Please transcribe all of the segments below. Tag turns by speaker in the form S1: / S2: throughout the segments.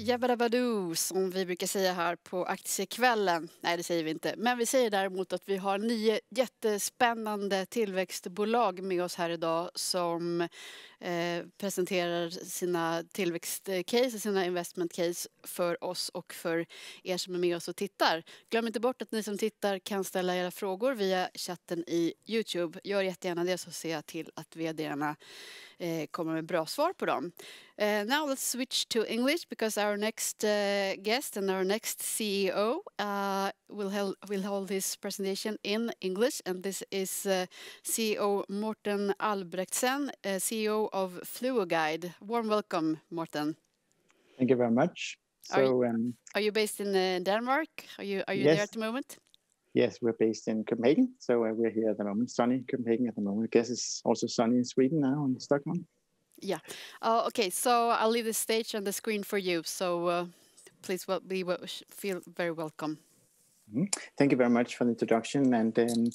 S1: Jabbadabadoo som vi brukar säga här på aktiekvällen. Nej, det säger vi inte. Men vi säger däremot att vi har nio jättespännande tillväxtbolag med oss här idag som eh, presenterar sina tillväxtcase, sina investmentcase för oss och för er som är med oss och tittar. Glöm inte bort att ni som tittar kan ställa era frågor via chatten i Youtube. Gör jättegärna det så ser jag till att vdarna eh, kommer med bra svar på dem. Uh, now let's switch to English because our next uh, guest and our next CEO uh, will, hel- will hold his presentation in English. And this is eh, uh, CEO Morten Albrechtsen, uh, CEO of FluoGuide. Warm welcome, Morten.
S2: Thank you very much.
S1: Are
S2: So, um,
S1: Are you based in uh, Denmark? Are you are you
S2: Yes.
S1: there at the moment?
S2: yes, we're based in Copenhagen. So uh, we're here at the moment, sunny Copenhagen at the moment. I guess it's also sunny in Sweden now in Stockholm.
S1: Yeah. Uh, okay, so I'll leave the stage and the screen for you. So uh, please wel- be feel very welcome.
S2: Thank you very much for the introduction. And um,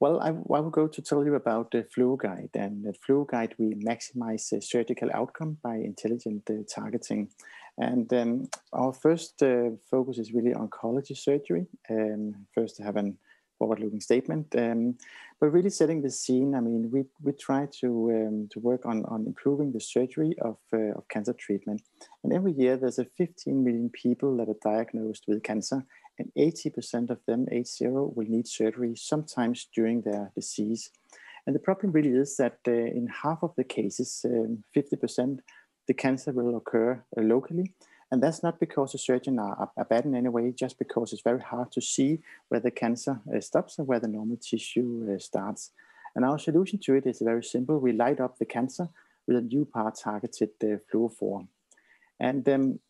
S2: well, I, I will go to tell you about the FluoGuide. And at FluoGuide, we maximize the surgical outcome by intelligent uh, targeting. And um, our first uh, focus is really oncology surgery. Um, first, to have an forward-looking statement, um, but really setting the scene. I mean, we we try to um, to work on on improving the surgery of uh, of cancer treatment. And every year, there's a 15 million people that are diagnosed with cancer, and 80% of them, 80, will need surgery sometimes during their disease. And the problem really is that uh, in half of the cases, um, 50%, the cancer will occur uh, locally. And that's not because the surgeon are, are- bad in any way, just because it's very hard to see where the cancer uh, stops and where the normal tissue uh, starts. And our solution to it is very simple. We light up the cancer with a new part targeted uh, fluorophore. And um,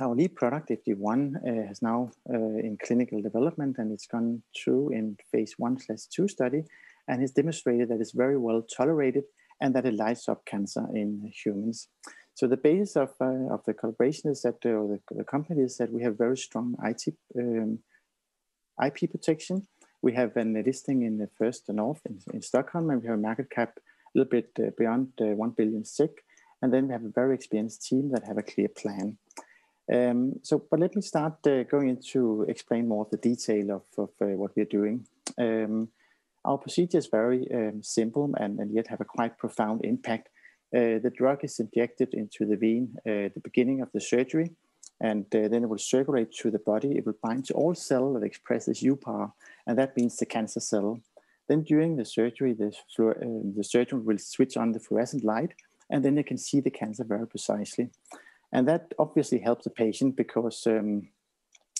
S2: our lead product, FG1, uh, has now uh, in clinical development and it's gone through in phase one slash two study and has demonstrated that it's very well tolerated and that it lights up cancer in humans. So the basis of, uh, of the collaboration is that, uh, or the, the company is that we have very strong IT, um, IP protection. We have a listing in the first north in, in Stockholm and we have a market cap a little bit uh, beyond uh, 1 billion SEK. And then we have a very experienced team that have a clear plan. Um, so, but let me start uh, going into explain more of the detail of, of uh, what we're doing. Um, our procedure is very um, simple and, and yet have a quite profound impact. Uh, the drug is injected into the vein uh, at the beginning of the surgery, and uh, then it will circulate through the body. It will bind to all cell that expresses UPAR, and that means the cancer cell. Then during the surgery, the, uh, the surgeon will switch on the fluorescent light, and then they can see the cancer very precisely. And that obviously helps the patient because um,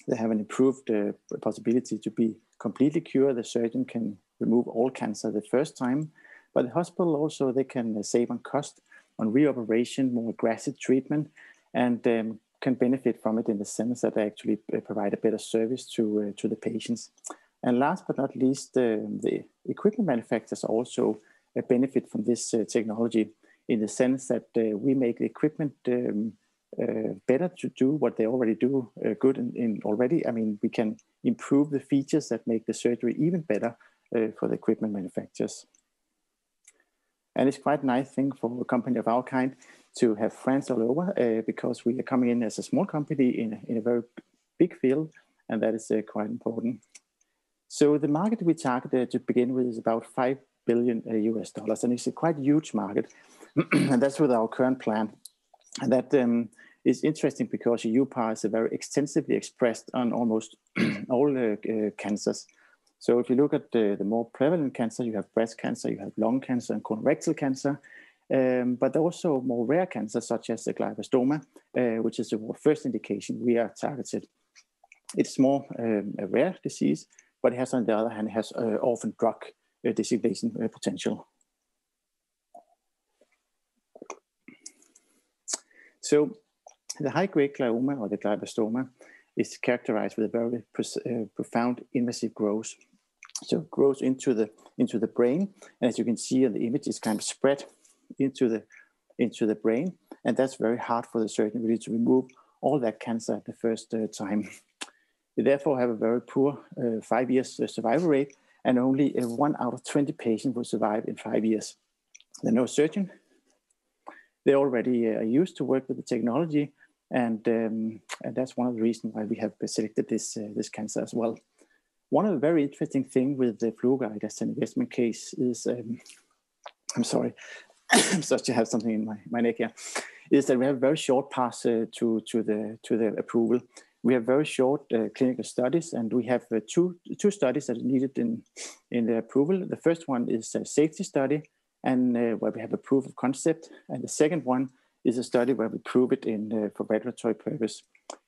S2: they have an improved uh, possibility to be completely cured. The surgeon can remove all cancer the first time, but the hospital also they can uh, save on cost on reoperation, more aggressive treatment, and um, can benefit from it in the sense that they actually uh, provide a better service to uh, to the patients. And last but not least, uh, the equipment manufacturers also uh, benefit from this technology in the sense that we make the equipment um, uh, better to do what they already do uh, good in, in already. I mean, we can improve the features that make the surgery even better uh, for the equipment manufacturers. And it's quite a nice thing for a company of our kind to have friends all over uh, because we are coming in as a small company in, in a very big field, and that is uh, quite important. So the market we target uh, to begin with is about 5 billion US dollars, and it's a quite huge market. and that's with our current plan. And that um, is interesting because UPAR is very extensively expressed on almost all uh, uh, cancers. So if you look at the, the more prevalent cancer, you have breast cancer, you have lung cancer, and colorectal cancer. Um, but also more rare cancers such as the glioblastoma, uh, which is the first indication we are targeted. It's more um, a rare disease, but it has on the other hand has uh, orphan drug uh, designation uh, potential. So the high-grade glioma or the glioblastoma is characterized with a very uh, profound invasive growth. So it grows into the into the brain, and as you can see in the image, it's kind of spread into the into the brain, and that's very hard for the surgeon really to remove all that cancer at the first uh, time. They therefore have a very poor uh, five years uh, survival rate, and only uh, one out of 20 patients will survive in five years. There are no surgeon. They already uh, used to work with the technology, And, um, and that's one of the reasons why we have selected this, uh, this cancer as well. One of the very interesting things with the FluoGuide as an investment case is, um, I'm sorry, I'm such to have something in my, my neck here, is that we have very short path uh, to, to, the, to the approval. We have very short uh, clinical studies, and we have uh, two, two studies that are needed in, in the approval. The first one is a safety study, and uh, where we have a proof of concept. And the second one is a study where we prove it in uh, for regulatory purpose.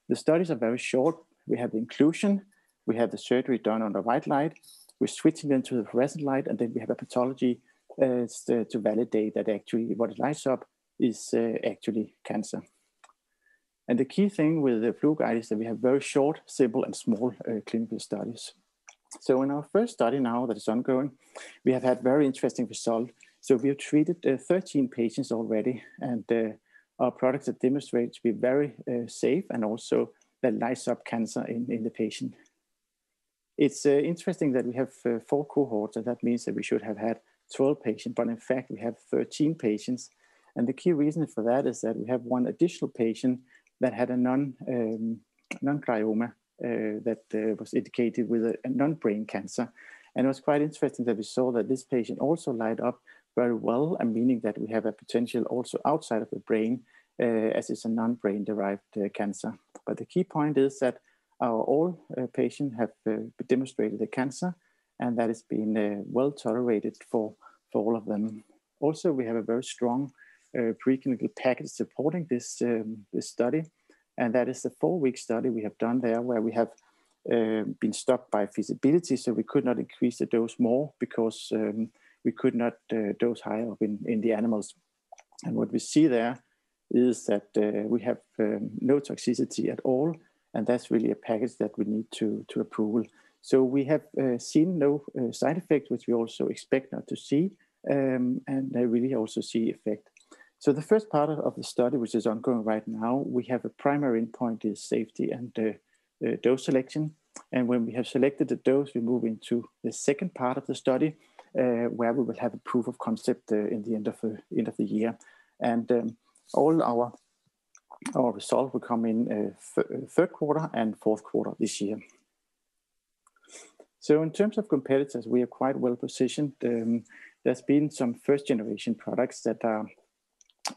S2: The studies are very short. We have the inclusion, we have the surgery done under white light, we're switching them to the fluorescent light, and then we have a pathology uh, to validate that actually what it lights up is uh, actually cancer. And the key thing with the FluoGuide is that we have very short, simple, and small uh, clinical studies. So in our first study now that is ongoing, we have had very interesting results. So we have treated uh, 13 patients already, and uh, our products have demonstrated to be very uh, safe and also that lights up cancer in, in the patient. It's interesting that we have four cohorts, and that means that we should have had 12 patients, but in fact we have 13 patients. And the key reason for that is that we have one additional patient that had a non, um, non-glioma uh, that uh, was indicated with a, a non-brain cancer. And it was quite interesting that we saw that this patient also light up very well, and meaning that we have a potential also outside of the brain, uh, as it's a non-brain derived uh, cancer. But the key point is that our all uh, patients have uh, demonstrated the cancer, and that has been uh, well tolerated for, for all of them. Also, we have a very strong uh, preclinical package supporting this, um, this study, and that is the four-week study we have done there, where we have been stopped by feasibility, so we could not increase the dose more because um, we could not uh, dose higher up in, in the animals. And what we see there is that uh, we have um, no toxicity at all, and that's really a package that we need to, to approval. So we have uh, seen no side effects, which we also expect not to see, um, and they really also see effect. So the first part of the study, which is ongoing right now, we have a primary endpoint is safety and uh, uh, dose selection. And when we have selected the dose, we move into the second part of the study, where we will have a proof of concept uh, in the end of the end of the year, and um, all our our result will come in uh, third quarter and fourth quarter this year. So in terms of competitors, we are quite well positioned. Um, there's been some first generation products that are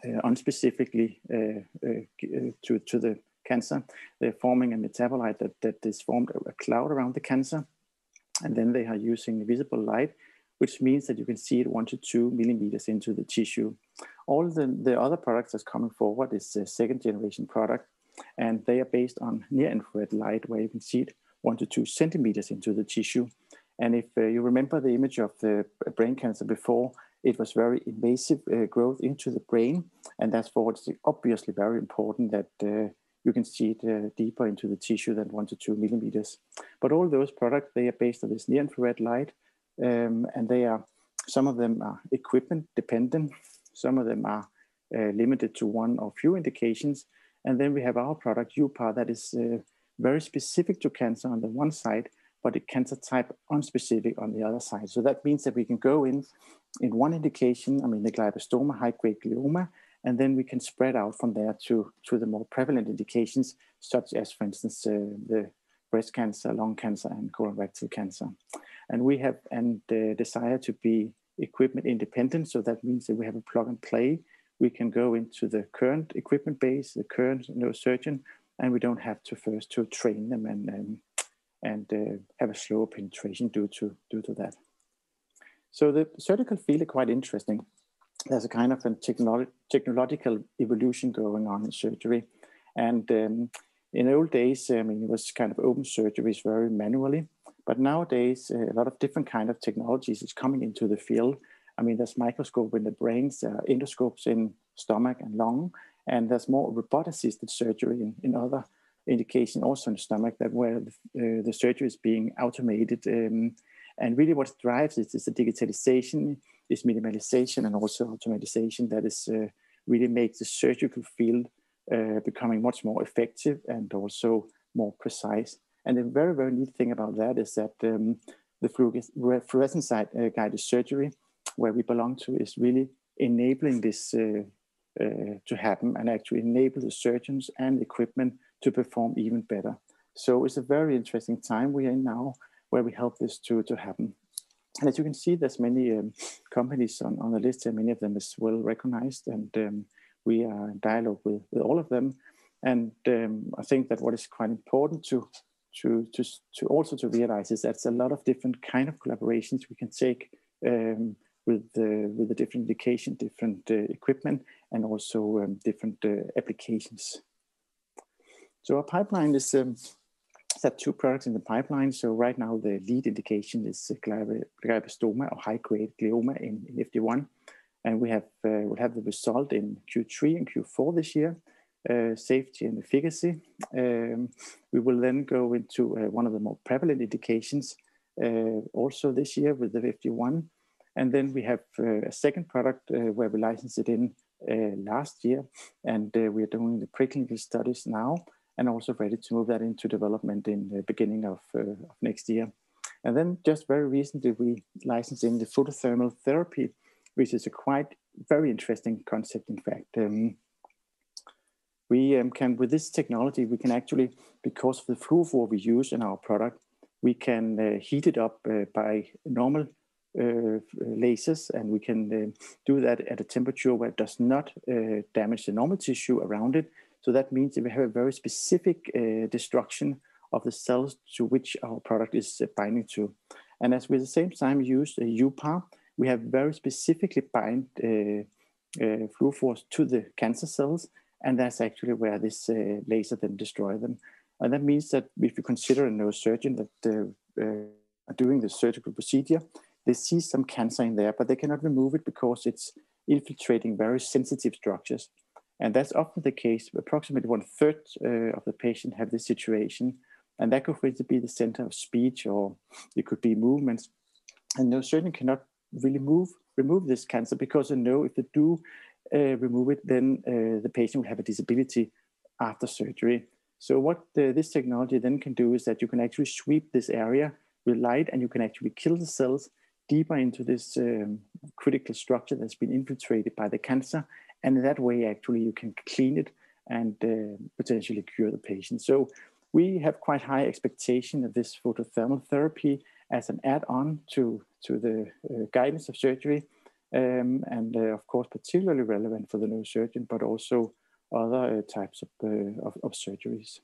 S2: uh, unspecifically uh, uh, to, to the cancer. They're forming a metabolite that, that is formed a cloud around the cancer. And then they are using visible light which means that you can see it one to two millimeters into the tissue. All the, the other products that's coming forward is the second generation product, and they are based on near infrared light, where you can see it one to two centimeters into the tissue. And if uh, you remember the image of the brain cancer before, it was very invasive uh, growth into the brain, and that's for it's obviously very important that uh, you can see it uh, deeper into the tissue than one to two millimeters. But all those products, they are based on this near infrared light, um, and they are some of them are equipment dependent, some of them are uh, limited to one or few indications, and then we have our product uPAR that is uh, very specific to cancer on the one side, but a cancer type unspecific on the other side. So that means that we can go in in one indication, I mean the glioblastoma, high-grade glioma, and then we can spread out from there to, to the more prevalent indications, such as, for instance, uh, the breast cancer, lung cancer, and colorectal cancer. And we have and uh, desire to be equipment independent. So that means that we have a plug and play. We can go into the current equipment base, the current neurosurgeon, and we don't have to first to train them and um, and uh, have a slower penetration due to due to that. So the surgical field is quite interesting. There's a kind of a technolo technological evolution going on in surgery, and um, in old days, I mean, it was kind of open surgeries very manually. But nowadays, uh, a lot of different kind of technologies is coming into the field. I mean, there's microscope in the brains, endoscopes in stomach and lung, and there's more robot-assisted surgery in, in other indication, also in the stomach, that where the, uh, the surgery is being automated. Um, and really, what drives it is the digitalization, is minimalization, and also automatization that is uh, really makes the surgical field uh, becoming much more effective and also more precise. And the very, very neat thing about that is that um, the fluorescent uh, guided surgery, where we belong to, is really enabling this uh, to happen and actually enable the surgeons and equipment to perform even better. So it's a very interesting time we are in now where we help this to, to happen. And as you can see, there's many um, companies on, on the list, and many of them is well recognized, and um, we are in dialogue with, with all of them. And um, I think that what is quite important to, to, to, to also to realize is that it's a lot of different kind of collaborations we can take um, with, the, with the different indication, different uh, equipment, and also um, different uh, applications. So our pipeline is um, have two products in the pipeline. So right now the lead indication is glioblastoma or high-grade glioma in, in, FG1, and we have uh, we'll have the result in Q3 and Q4 this year. Uh, safety and efficacy. Um, we will then go into uh, one of the more prevalent indications also this year with the FG1, and then we have a second product where we licensed it in last year, and we are doing the preclinical studies now and also ready to move that into development in the beginning of, uh, of next year. And then just very recently, we licensed in the photothermal therapy, which is a quite very interesting concept, in fact. Um, we um, can, with this technology, we can actually, because of the fluorophore we use in our product, we can uh, heat it up uh, by normal uh, lasers, and we can uh, do that at a temperature where it does not uh, damage the normal tissue around it, so that means that we have a very specific uh, destruction of the cells to which our product is binding to. And as we at the same time use a UPAR, we have very specifically bind uh, uh, fluorophores to the cancer cells, and that's actually where this uh, laser then destroy them. And that means that if you consider a neurosurgeon that uh, uh, are doing the surgical procedure, they see some cancer in there, but they cannot remove it because it's infiltrating very sensitive structures. And that's often the case. Approximately one third uh, of the patient have this situation. And that could be the center of speech or it could be movements. And no surgeon cannot really move, remove this cancer because they know if they do uh, remove it, then uh, the patient will have a disability after surgery. So what the, this technology then can do is that you can actually sweep this area with light and you can actually kill the cells deeper into this um, critical structure that's been infiltrated by the cancer and that way, actually, you can clean it and uh, potentially cure the patient. So we have quite high expectation of this photothermal therapy as an add-on to, to the uh, guidance of surgery. Um, and uh, of course, particularly relevant for the neurosurgeon, but also other uh, types of, of, of, surgeries.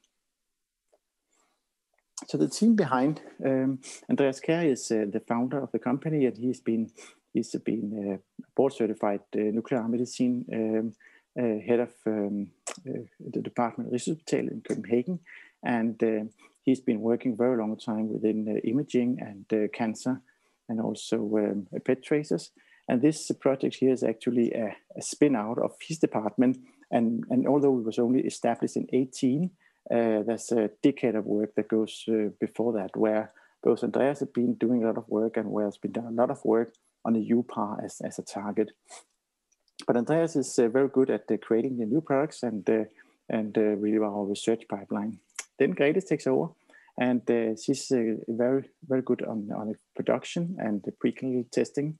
S2: So the team behind um, Andreas Kjær is uh, the founder of the company, and he's been He's been uh, board certified uh, nuclear medicine um, head of um, the department of Rigshospitalet in Copenhagen, and he's been working very long time within imaging and cancer, and also um, PET tracers. And this project here is actually a, a spin out of his department. And, and although it was only established in 18, uh, there's a decade of work that goes uh, before that, where both Andreas has been doing a lot of work and where has been done a lot of work on the UPAR as, as a target. But Andreas is uh, very good at uh, creating the new products and uh, and uh, really our research pipeline. Then Grete takes over, and uh, she's uh, very very good on on production and preclinical testing.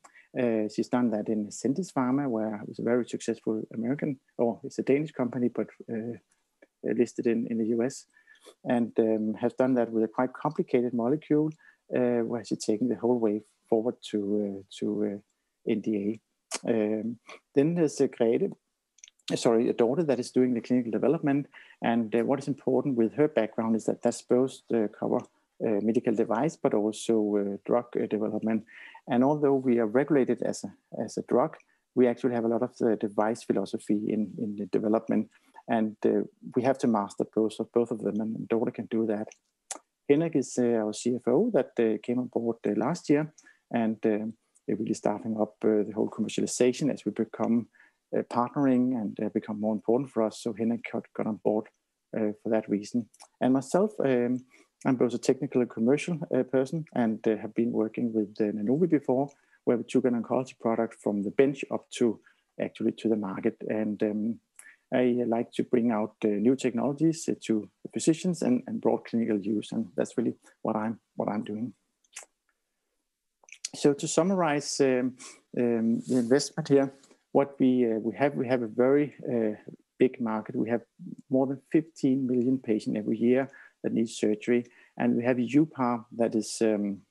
S2: she's done that in Ascendis Pharma, where it was a very successful American, or it's a Danish company, but listed in, in the US, and um, has done that with a quite complicated molecule, where she's taken the whole way forward to uh, to uh, NDA. Um, then there's uh, Grete, sorry, a daughter that is doing the clinical development. And what is important with her background is that that's both cover uh, medical device, but also uh, drug uh, development. And although we are regulated as a, as a drug, we actually have a lot of the device philosophy in, in the development. And we have to master both of, both of them, and daughter can do that. Henrik is our CFO that came on board last year, and uh, really starting up uh, the whole commercialization as we become uh, partnering and become more important for us. So Henrik got, on board for that reason. And myself, um, I'm both a technical and commercial person and have been working with uh, Nanovi before, where we took an oncology product from the bench up to actually to the market. And um, I like to bring out uh, new technologies uh, to physicians and, and broad clinical use, and that's really what I'm what I'm doing. So to summarize um, um, the investment here, what we uh, we have we have a very uh, big market. We have more than 15 million patients every year that need surgery, and we have a UPAR that is um,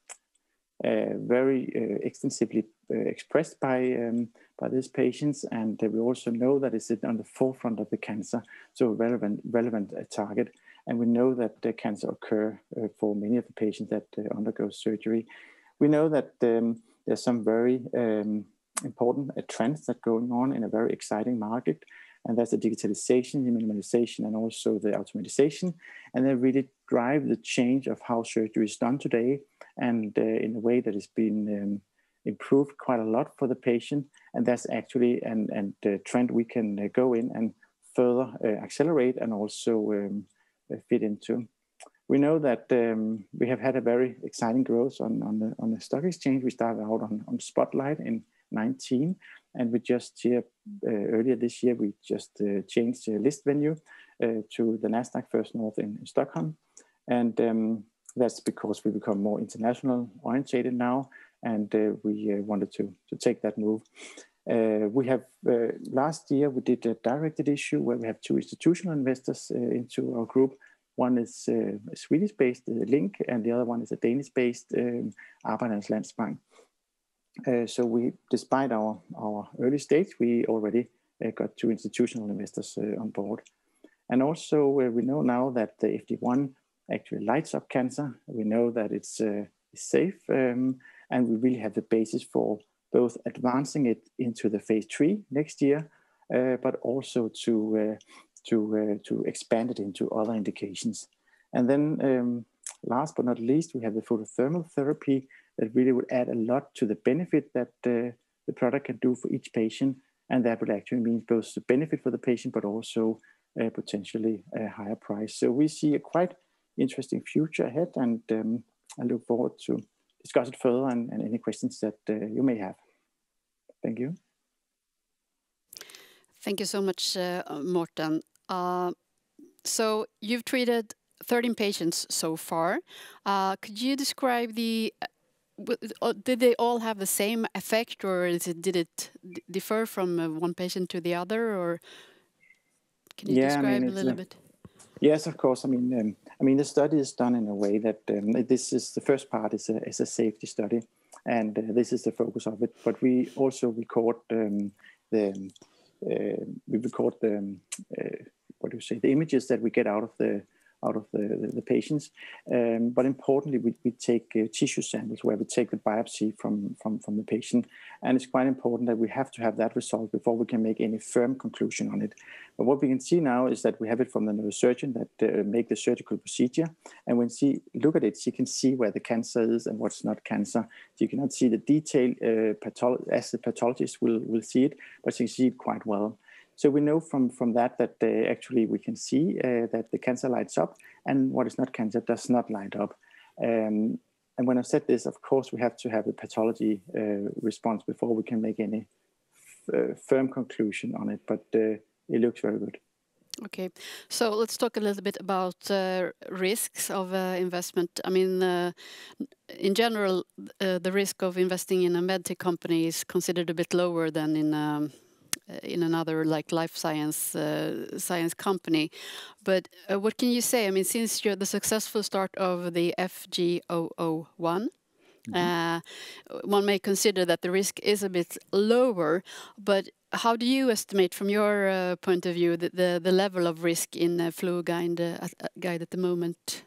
S2: uh, very uh, extensively uh, expressed by um, by these patients, and we also know that it's on the forefront of the cancer, so a relevant relevant target. And we know that the cancer occur for many of the patients that undergo surgery. We know that um, there's some very um, important trends that are going on in a very exciting market and that's the digitalization, the minimalization, and also the automatization. And they really drive the change of how surgery is done today, and uh, in a way that has been um, improved quite a lot for the patient. And that's actually an and the trend we can uh, go in and further uh, accelerate and also um, uh, fit into. We know that um, we have had a very exciting growth on, on, the, on the stock exchange. We started out on, on Spotlight in 19 and we just here uh, earlier this year we just uh, changed the list venue uh, to the Nasdaq First North in, in Stockholm, and um, that's because we become more international orientated now, and we wanted to to take that move. Uh, we have uh, last year we did a directed issue where we have two institutional investors uh, into our group. One is a Swedish-based Linc, and the other one is a Danish-based um, Arbejdernes Landsbank. Uh, so we, despite our, our early stage, we already uh, got two institutional investors uh, on board. And also we know now that the FG1 actually lights up cancer. We know that it's, safe um, and we really have the basis for both advancing it into the phase three next year, but also to to to expand it into other indications. And then, um, last but not least, we have the photothermal therapy, that really would add a lot to the benefit that uh, the product can do for each patient. And that would actually mean both the benefit for the patient, but also uh, potentially a higher price. So we see a quite interesting future ahead, and um, I look forward to discuss it further and, and any questions that uh, you may have. Thank you.
S1: Thank you so much, uh, Morten. Uh, so you've treated 13 patients so far. Uh, could you describe the did they all have the same effect, or it, did it differ from uh, one patient to the other, or can you yeah, describe I mean, a little a, bit?
S2: Yes, of course. I mean, um, I mean, the study is done in a way that um, this is the first part is a, is a safety study, and uh, this is the focus of it. But we also record um, the uh, we record the um, uh, what do you say the images that we get out of the out of the, the, the patients. Um, but importantly, we, we take uh, tissue samples where we take the biopsy from, from, from the patient. And it's quite important that we have to have that result before we can make any firm conclusion on it. But what we can see now is that we have it from the neurosurgeon that uh, make the surgical procedure. And when she look at it, she can see where the cancer is and what's not cancer. You cannot see the detail uh, as the pathologist will, will see it, but she can see it quite well. So we know from, from that that uh, actually we can see uh, that the cancer lights up and what is not cancer does not light up. Um, and when I said this, of course, we have to have a pathology uh, response before we can make any uh, firm conclusion on it, but uh, it looks very good.
S1: Okay, so let's talk a little bit about uh, risks of uh, investment. I mean, uh, in general, the risk of investing in a medtech company is considered a bit lower than in um, uh, in another like life science uh, science company. But uh, what can you say? I mean, since you're the successful start of the FG001. Mm -hmm. one may consider that the risk is a bit lower, but how do you estimate, from your point of view, the, the, the level of risk in uh, FluoGuide, guide at the moment?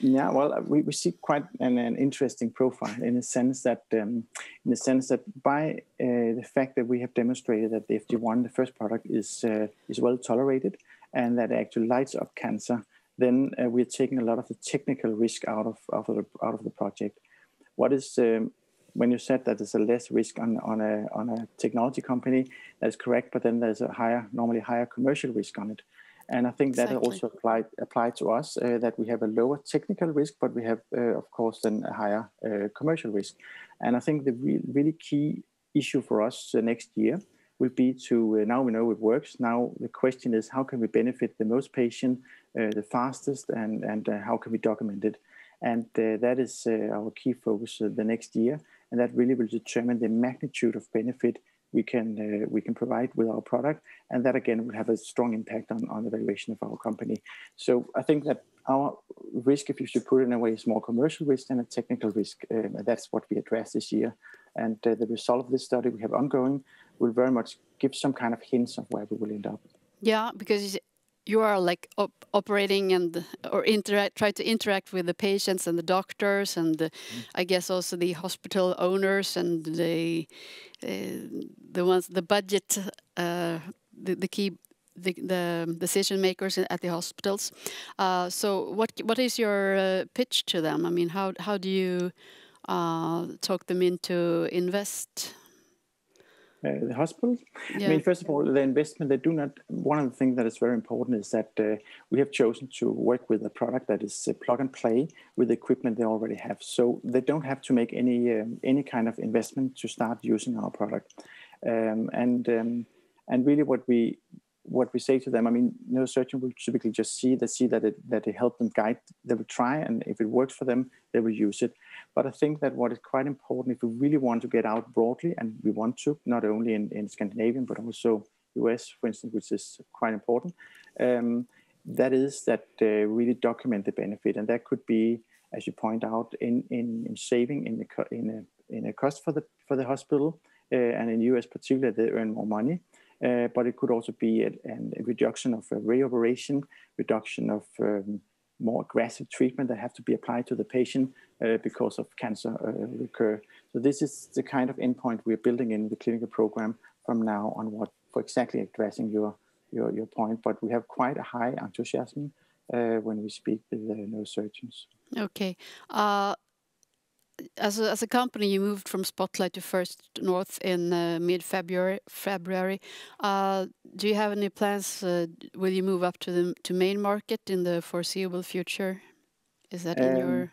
S2: Yeah, well, uh, we, we see quite an, an interesting profile in the sense that, um, in the sense that by uh, the fact that we have demonstrated that the FG1, the first product, is uh, is well tolerated and that it actually lights up cancer, then uh, we're taking a lot of the technical risk out of, out of the out of the project. What is um, when you said that there's a less risk on, on a on a technology company, that's correct, but then there's a higher normally higher commercial risk on it. And I think exactly. that also applied applied to us uh, that we have a lower technical risk, but we have, uh, of course, then a higher uh, commercial risk. And I think the re- really key issue for us uh, next year will be to uh, now we know it works. Now the question is how can we benefit the most patient uh, the fastest, and and how can we document it? And that is our key focus the next year, and that really will determine the magnitude of benefit we can uh, we can provide with our product, and that again will have a strong impact on, on the valuation of our company. So I think that our risk, if you should put it in a way, is more commercial risk than a technical risk. Um, that's what we address this year. And uh, the result of this study we have ongoing will very much give some kind of hints of where we will end up.
S1: Yeah, because you are like op operating and or interact try to interact with the patients and the doctors and the, mm. I guess also the hospital owners and the uh, the ones the budget uh, the, the key the, the decision makers at the hospitals. Uh, so what what is your uh, pitch to them? I mean, how how do you uh, talk them into invest?
S2: Uh, the hospitals. Yeah. I mean, first of all, the investment, they do not, one of the things that is very important is that uh, we have chosen to work with a product that is uh, plug and play with the equipment they already have. So they don't have to make any, um, any kind of investment to start using our product. Um, and, um, and really what we, what we say to them, I mean, neurosurgeon will typically just see they see that it that it helped them guide. They will try, and if it works for them, they will use it. But I think that what is quite important, if we really want to get out broadly, and we want to, not only in, in Scandinavian but also US, for instance, which is quite important, um, that is that uh, really document the benefit, and that could be, as you point out, in in, in saving in the in a in a cost for the for the hospital, uh, and in US particularly, they earn more money. Uh, but it could also be a, a reduction of reoperation, reduction of um, more aggressive treatment that have to be applied to the patient uh, because of cancer uh, recur. So this is the kind of endpoint we're building in the clinical program from now on what for exactly addressing your, your, your point. But we have quite a high enthusiasm uh, when we speak with neurosurgeons.
S1: Okay. Uh, as a, as a company, you moved from Spotlight to First North in uh, mid February. February, uh, do you have any plans? Uh, will you move up to the to main market in the foreseeable future? Is that um, in your?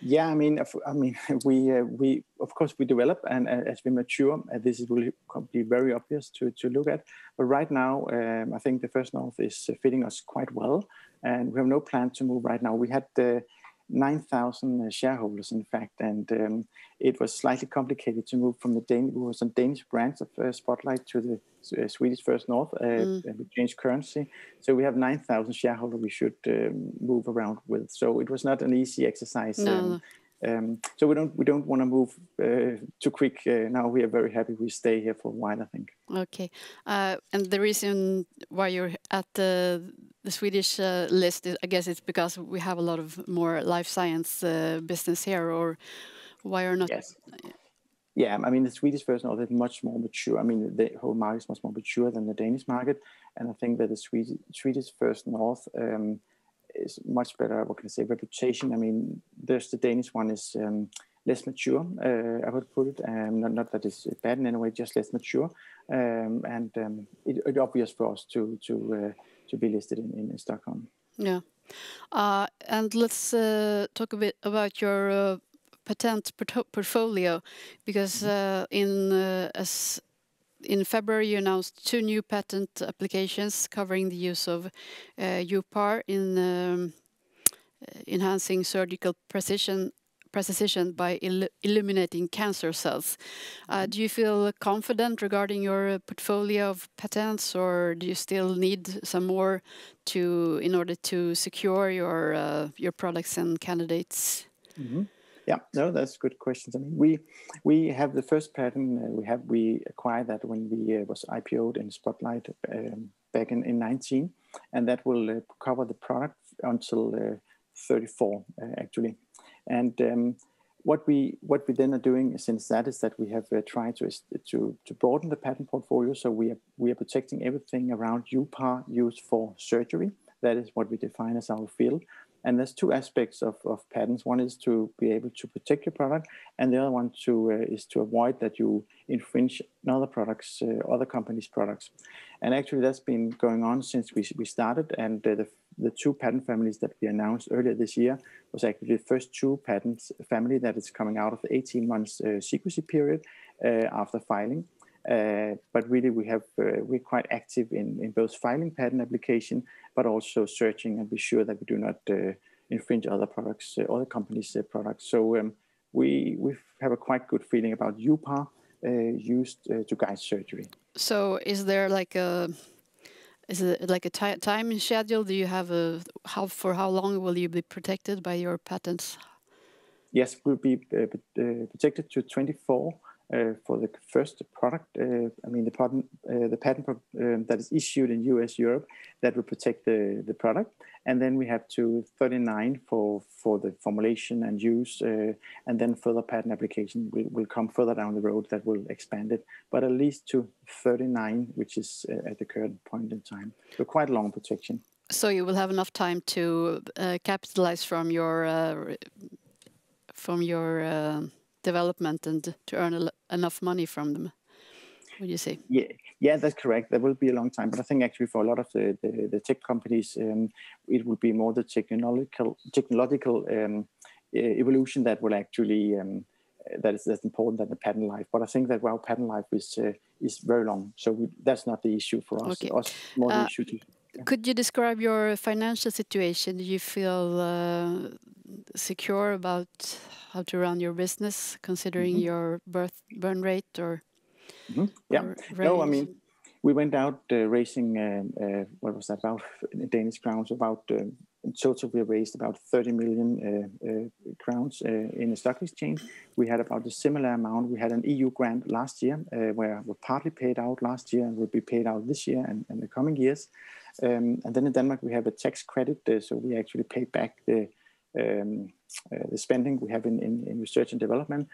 S2: Yeah, I mean, I mean, we uh, we of course we develop, and uh, as we mature, uh, this will be very obvious to to look at. But right now, um, I think the First North is fitting us quite well, and we have no plan to move right now. We had the 9,000 uh, shareholders, in fact, and um, it was slightly complicated to move from the Dan- was a Danish branch of uh, Spotlight to the uh, Swedish First North. Uh, mm. We changed currency, so we have 9,000 shareholders we should um, move around with. So it was not an easy exercise. No. Um, um, so we don't we don't want to move uh, too quick. Uh, now we are very happy we stay here for a while. I think.
S1: Okay, uh, and the reason why you're at the the Swedish uh, list, is, I guess, it's because we have a lot of more life science uh, business here, or why are not?
S2: Yes. Yeah, I mean the Swedish version of it is much more mature. I mean the whole market is much more mature than the Danish market, and I think that the Swedish Swedish First North. Um, is much better. What can I say? Reputation. I mean, there's the Danish one is um, less mature. Uh, I would put it. Um, not, not that it's bad in any way, just less mature. Um, and um, it, it's obvious for us to to uh, to be listed in, in Stockholm.
S1: Yeah. Uh, and let's uh, talk a bit about your uh, patent portfolio, because mm -hmm. in as in February, you announced two new patent applications covering the use of uh, UPAR in um, enhancing surgical precision precision by il illuminating cancer cells. Uh, mm-hmm. do you feel confident regarding your portfolio of patents, or do you still need some more to in order to secure your uh, your products and candidates?
S2: Mm -hmm. Yeah, no, that's good questions. I mean, we we have the first patent. Uh, we have we acquired that when we uh, was IPO'd in Spotlight um, back in, in 19, and that will uh, cover the product until uh, 34 uh, actually. And um, what we what we then are doing since that is that we have uh, tried to to to broaden the patent portfolio. So we are we are protecting everything around UPAR used for surgery. That is what we define as our field. And there's two aspects of, of patents. One is to be able to protect your product, and the other one to uh, is to avoid that you infringe other products, uh, other companies' products. And actually, that's been going on since we, we started. And uh, the, the two patent families that we announced earlier this year was actually the first two patents family that is coming out of the 18 months uh, secrecy period uh, after filing. Uh, but really, we have uh, we're quite active in, in both filing patent application, but also searching and be sure that we do not uh, infringe other products, other companies' products. So um, we we have a quite good feeling about UPAR, used to guide surgery.
S1: So, is there like a is it like a time schedule? Do you have a how for how long will you be protected by your patents?
S2: Yes, we'll be uh, uh, protected to 24 uh, for the first product. Uh, I mean, the patent, uh, the patent um, that is issued in US, Europe, that will protect the, the product. And then we have to 39 for, for the formulation and use. Uh, and then further patent application will, will come further down the road that will expand it. But at least to 39, which is at the current point in time. So quite long protection.
S1: So you will have enough time to capitalize from your from your uh, development and to earn enough money from them would you say
S2: yeah yeah that's correct that will be a long time but i think actually for a lot of the, the, the tech companies um, it will be more the technological technological um, evolution that will actually um, that is that's important than the patent life but i think that our patent life is uh, is very long so we, that's not the issue for us,
S1: okay.
S2: us more uh, issue to.
S1: Could you describe your financial situation do you feel uh, secure about how to run your business, considering mm -hmm. your birth burn rate or?
S2: Mm -hmm. Yeah. Or no, I mean, we went out uh, raising uh, uh, what was that about Danish crowns about uh, in total we raised about 30 million uh, uh, crowns in the stock exchange. We had about a similar amount. We had an EU grant last year where we partly paid out last year and will be paid out this year and, and the coming years. Um, and then in Denmark we have a tax credit, so we actually pay back the um, uh, the spending we have in, in, in research and development.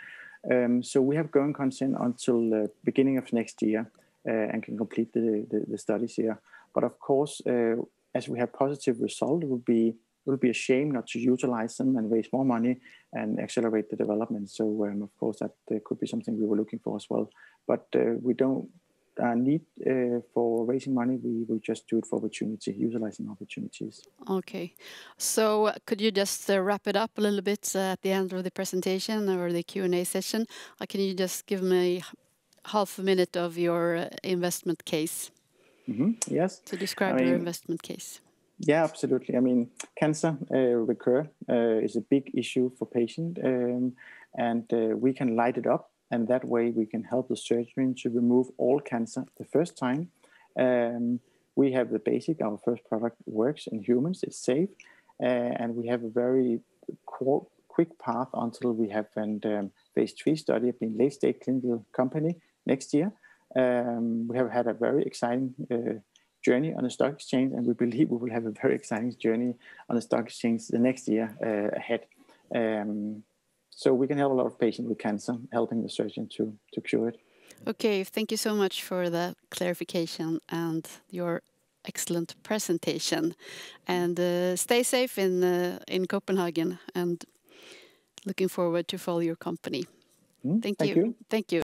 S2: Um, so we have going consent until the beginning of next year uh, and can complete the, the, the, studies here. But of course, uh, as we have positive result, it will be it will be a shame not to utilize them and raise more money and accelerate the development. So um, of course that uh, could be something we were looking for as well. But uh, we don't uh, need uh, for raising money, we will just do it for opportunity, utilizing opportunities.
S1: Okay. So uh, could you just uh, wrap it up a little bit uh, at the end of the presentation or the Q&A session? Uh, can you just give me half a minute of your investment case?
S2: Mm -hmm. Yes.
S1: To describe I mean, your investment case.
S2: Yeah, absolutely. I mean, cancer recur is a big issue for patient, um, and we can light it up and that way we can help the surgeon to remove all cancer the first time. Um, we have the basic, our first product works in humans, it's safe, uh, and we have a very qu quick path until we have a um, phase three study in late stage clinical company next year. Um, we have had a very exciting uh, journey on the stock exchange, and we believe we will have a very exciting journey on the stock exchange the next year uh, ahead. Um, so we can help a lot of patients with cancer, helping the surgeon to, to cure it.
S1: Okay, thank you so much for the clarification and your excellent presentation. And uh, stay safe in uh, in Copenhagen and looking forward to follow your company.
S2: Mm,
S1: thank,
S2: thank
S1: you.
S2: you.
S1: Thank you.